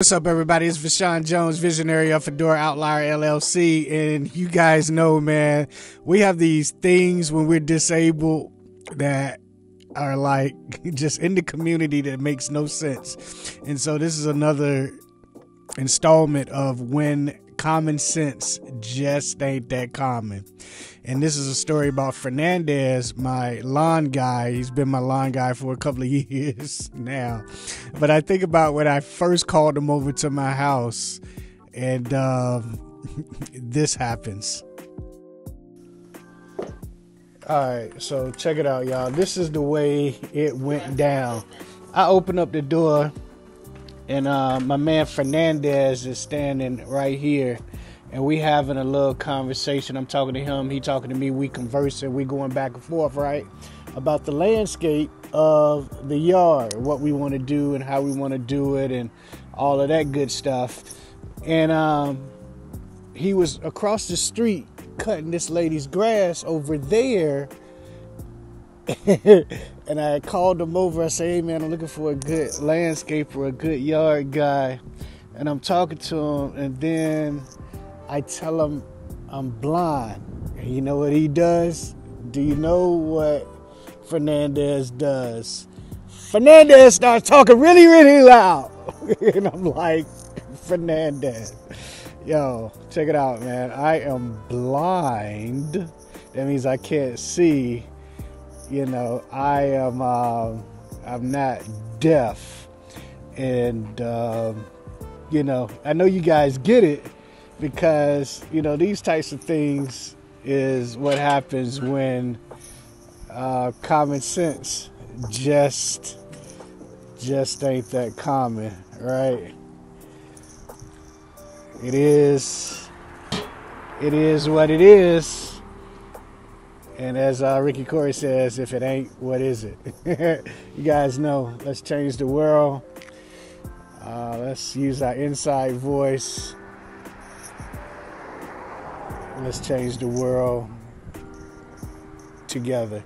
What's up, everybody? It's Vashawn Jones, visionary of Fedora Outlier LLC. And you guys know, man, we have these things when we're disabled that are like just in the community that makes no sense. And so this is another installment of when common sense just ain't that common. And this is a story about Fernandez, my lawn guy. He's been my lawn guy for a couple of years now. But I think about when I first called him over to my house and um, this happens. All right, so check it out, y'all. This is the way it went down. I opened up the door and uh, my man Fernandez is standing right here, and we having a little conversation. I'm talking to him, he talking to me. We conversing, we going back and forth, right, about the landscape of the yard, what we want to do and how we want to do it, and all of that good stuff. And um, he was across the street cutting this lady's grass over there and I called him over. I said, "Hey man, I'm looking for a good landscaper, a good yard guy." And I'm talking to him, and then I tell him I'm blind. And you know what he does? Do you know what Fernandez does? Fernandez starts talking really, really loud, and I'm like, Fernandez, yo, check it out, man. I am blind. That means I can't see you know, I am um, I'm not deaf, and um, you know, I know you guys get it because you know these types of things is what happens when uh, common sense just just ain't that common, right? It is. It is what it is and as uh, Ricky Corey says, if it ain't, what is it? you guys know. Let's change the world. Uh, let's use our inside voice. Let's change the world together.